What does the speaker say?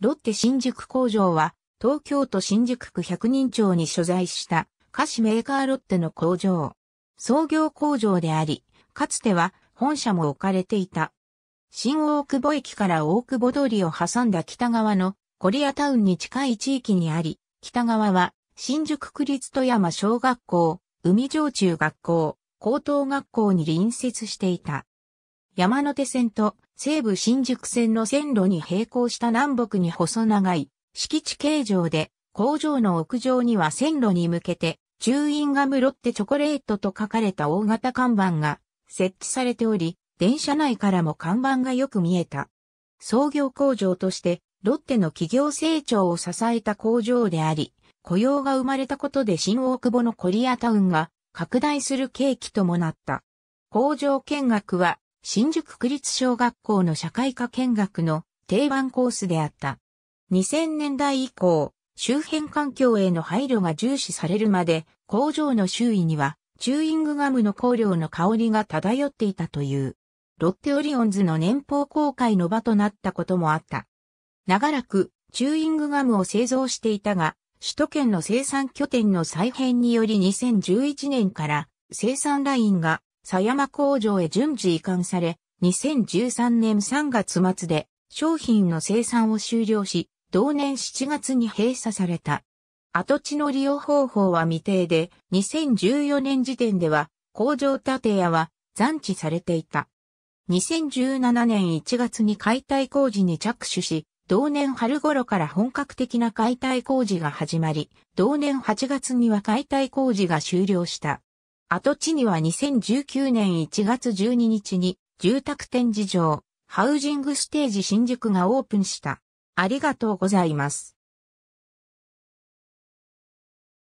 ロッテ新宿工場は、東京都新宿区百人町に所在した菓子メーカーロッテの工場。創業工場であり、かつては本社も置かれていた。新大久保駅から大久保通りを挟んだ北側のコリアタウンに近い地域にあり、北側は新宿区立富山小学校、海上中学校、高等学校に隣接していた。山手線と西武新宿線の線路に並行した南北に細長い敷地形状で工場の屋上には線路に向けてチューインガムロッテチョコレートと書かれた大型看板が設置されており、電車内からも看板がよく見えた。創業工場としてロッテの企業成長を支えた工場であり、雇用が生まれたことで新大久保のコリアタウンが拡大する契機ともなった。工場見学は新宿区立小学校の社会科見学の定番コースであった。2000年代以降、周辺環境への配慮が重視されるまで、工場の周囲には、チューイングガムの香料の香りが漂っていたという。ロッテオリオンズの年俸公開の場となったこともあった。長らく、チューイングガムを製造していたが、首都圏の生産拠点の再編により2011年から生産ラインが狭山工場へ順次移管され、2013年3月末で商品の生産を終了し、同年7月に閉鎖された。跡地の利用方法は未定で、2014年時点では工場建屋は残地されていた。2017年1月に解体工事に着手し、同年春頃から本格的な解体工事が始まり、同年8月には解体工事が終了した。跡地には2019年1月12日に住宅展示場、ハウジングステージ新宿がオープンした。ありがとうございます。